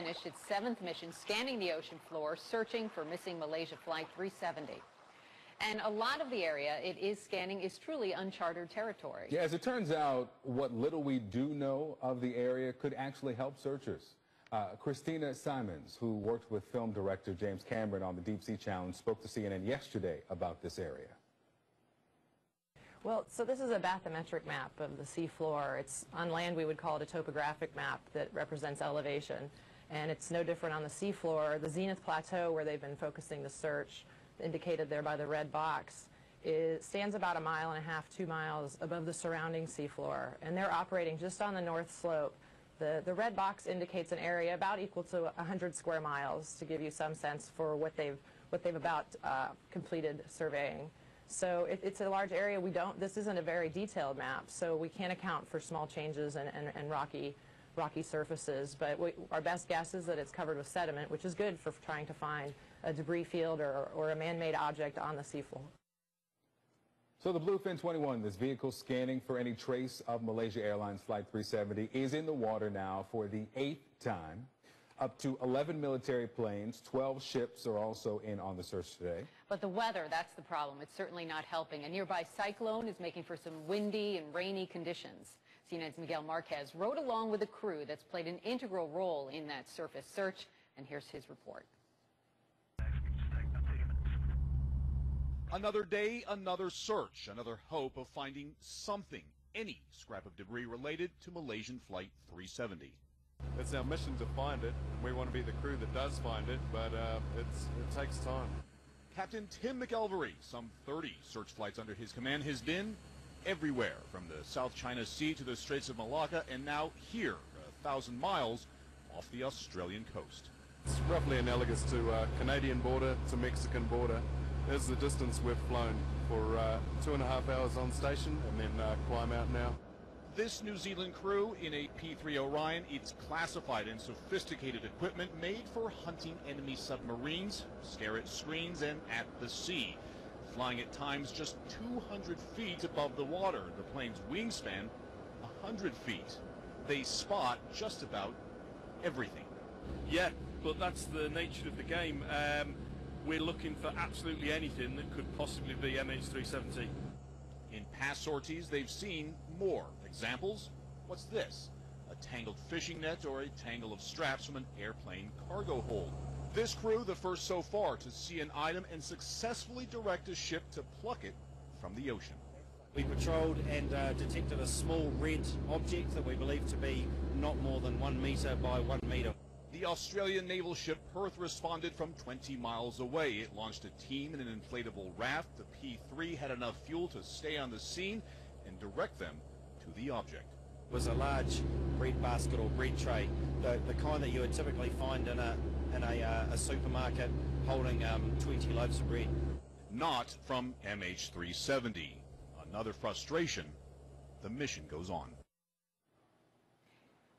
finished its seventh mission scanning the ocean floor, searching for missing Malaysia Flight 370. And a lot of the area it is scanning is truly uncharted territory. Yeah, as it turns out, what little we do know of the area could actually help searchers. Uh, Christina Simons, who worked with film director James Cameron on the Deep Sea Challenge, spoke to CNN yesterday about this area. Well, so this is a bathymetric map of the seafloor. It's on land we would call it a topographic map that represents elevation. And it's no different on the seafloor. The Zenith Plateau, where they've been focusing the search, indicated there by the red box, stands about a mile and a half, two miles above the surrounding seafloor. And they're operating just on the north slope. The, the red box indicates an area about equal to 100 square miles to give you some sense for what they've, what they've about uh, completed surveying. So it, it's a large area. We don't, this isn't a very detailed map, so we can't account for small changes and, and, and rocky rocky surfaces, but we, our best guess is that it's covered with sediment, which is good for trying to find a debris field or, or a man-made object on the seafloor. So the Bluefin 21, this vehicle scanning for any trace of Malaysia Airlines Flight 370, is in the water now for the eighth time. Up to 11 military planes, 12 ships are also in on the search today. But the weather, that's the problem. It's certainly not helping. A nearby cyclone is making for some windy and rainy conditions. CNN's Miguel Marquez rode along with a crew that's played an integral role in that surface search, and here's his report. Another day, another search, another hope of finding something, any scrap of debris related to Malaysian Flight 370. It's our mission to find it. We want to be the crew that does find it, but uh, it takes time. Captain Tim McElvery, some 30 search flights under his command, has been everywhere, from the South China Sea to the Straits of Malacca, and now here, a thousand miles off the Australian coast. It's roughly analogous to uh, Canadian border to Mexican border. There's the distance we've flown for uh, two and a half hours on station and then uh, climb out now. This New Zealand crew in a P-3 Orion, it's classified and sophisticated equipment made for hunting enemy submarines, Scarlet screens, and at the sea flying at times just 200 feet above the water. The plane's wingspan, 100 feet. They spot just about everything. Yeah, but that's the nature of the game. Um, we're looking for absolutely anything that could possibly be MH370. In past sorties, they've seen more. Examples? What's this? A tangled fishing net or a tangle of straps from an airplane cargo hold. This crew, the first so far to see an item and successfully direct a ship to pluck it from the ocean. We patrolled and uh, detected a small red object that we believe to be not more than one metre by one metre. The Australian naval ship Perth responded from 20 miles away. It launched a team in an inflatable raft. The P-3 had enough fuel to stay on the scene and direct them to the object. It was a large bread basket or bread tray, the, the kind that you would typically find in a in a, uh, a supermarket holding um, 20 loaves of bread. Not from MH370. Another frustration. The mission goes on.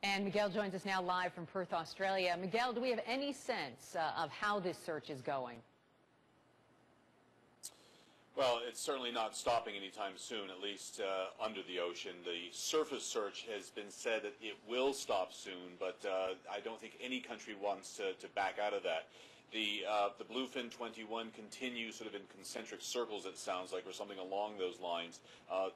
And Miguel joins us now live from Perth, Australia. Miguel, do we have any sense uh, of how this search is going? Well, it's certainly not stopping anytime soon, at least uh, under the ocean. The surface search has been said that it will stop soon, but uh, I don't think any country wants to, to back out of that. The, uh, the Bluefin 21 continues sort of in concentric circles, it sounds like, or something along those lines, uh,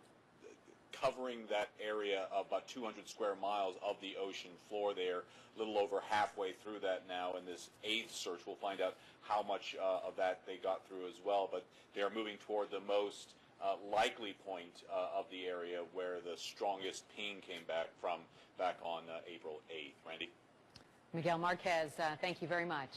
covering that area of about 200 square miles of the ocean floor there, a little over halfway through that now. In this eighth search, we'll find out how much uh, of that they got through as well. But they are moving toward the most uh, likely point uh, of the area where the strongest ping came back from back on uh, April 8th. Randy? Miguel Marquez, uh, thank you very much.